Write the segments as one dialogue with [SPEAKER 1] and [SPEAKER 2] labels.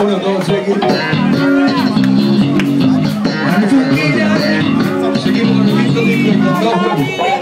[SPEAKER 1] Uno, dos, y- Seguimos con el mismo disco con dos.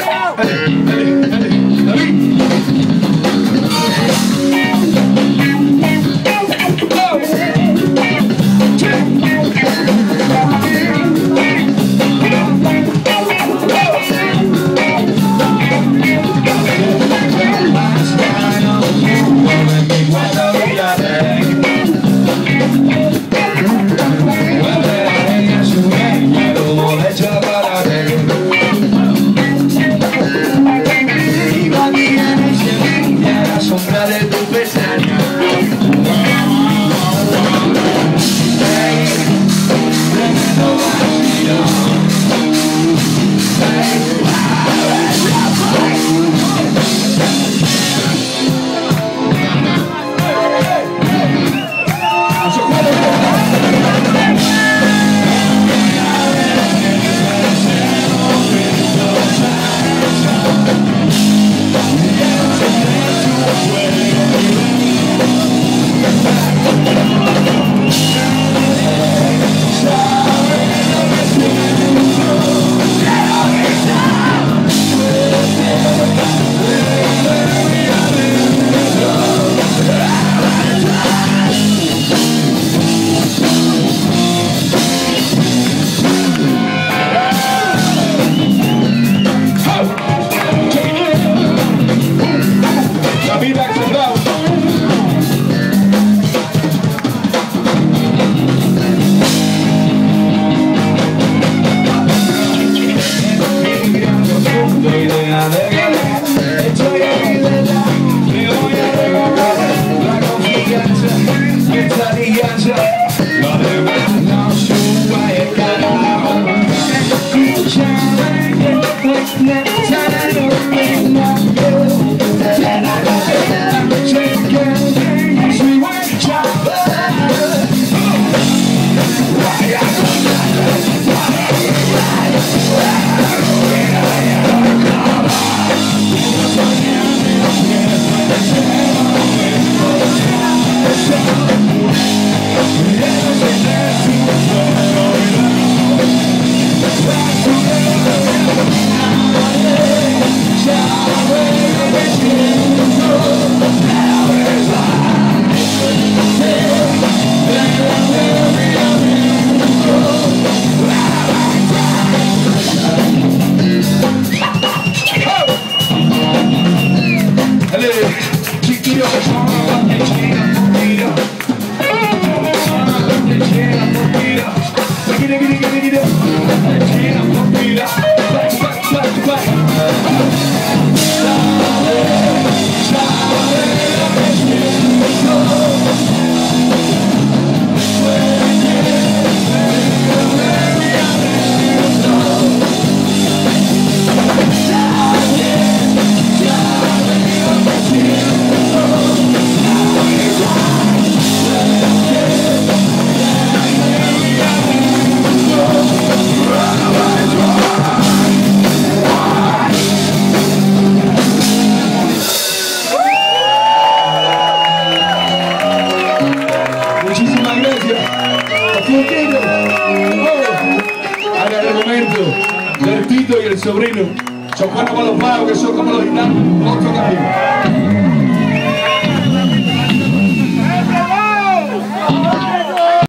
[SPEAKER 2] Alianza La
[SPEAKER 1] y el sobrino. Chocando con los pagos que son como los gitanos. Otro cambio.